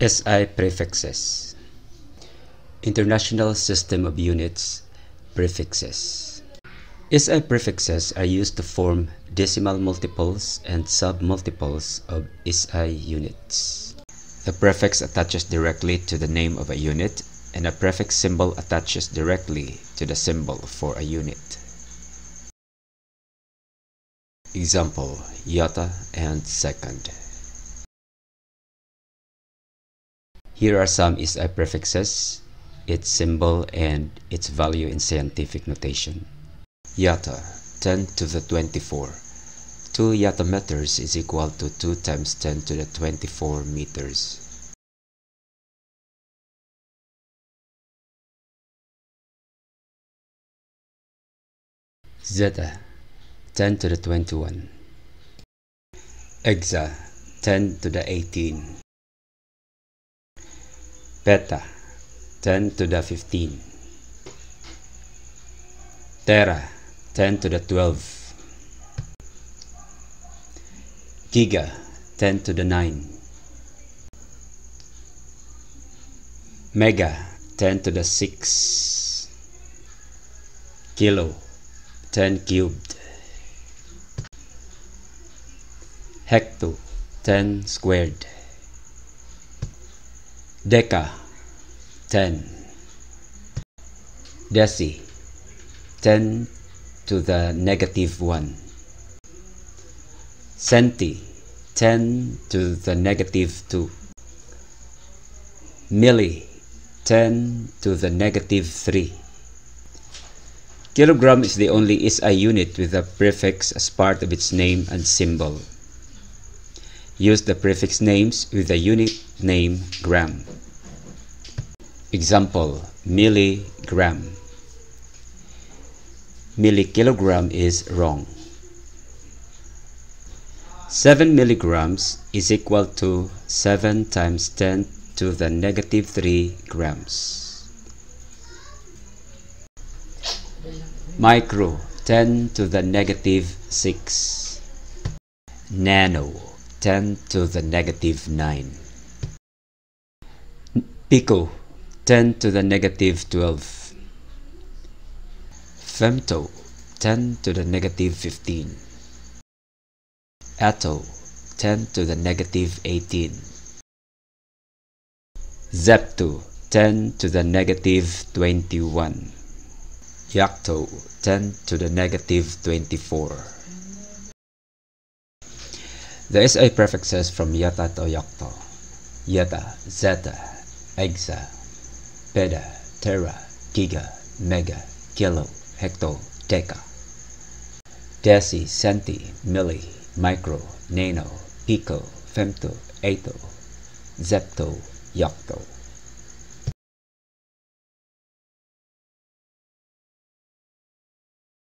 SI prefixes International System of Units prefixes SI prefixes are used to form decimal multiples and submultiples of SI units. The prefix attaches directly to the name of a unit and a prefix symbol attaches directly to the symbol for a unit. Example, yotta and second. Here are some SI prefixes, its symbol, and its value in scientific notation. Yotta, 10 to the 24. 2 yotta meters is equal to 2 times 10 to the 24 meters. Zetta, 10 to the 21. Exa, 10 to the 18. Peta 10 to the 15 Tera 10 to the 12 Giga 10 to the 9 Mega 10 to the 6 Kilo 10 cubed. Hecto 10 squared Deca 10 Deci 10 to the negative 1 Centi 10 to the negative 2 Milli 10 to the negative 3 Kilogram is the only SI unit with a prefix as part of its name and symbol. Use the prefix names with the unit name gram. Example, milligram. Millikilogram is wrong. 7 milligrams is equal to 7 times 10 to the negative 3 grams. Micro, 10 to the negative 6. Nano, 10 to the negative 9. Pico, 10 to the negative 12. Femto, 10 to the negative 15. Atto, 10 to the negative 18. Zepto, 10 to the negative 21. Yocto, 10 to the negative 24. The SI prefixes from yotta to yocto. Yotta, zetta, exa, peta, tera, giga, mega, kilo, hecto, deca. Deci, centi, milli, micro, nano, pico, femto, atto, zepto, yocto.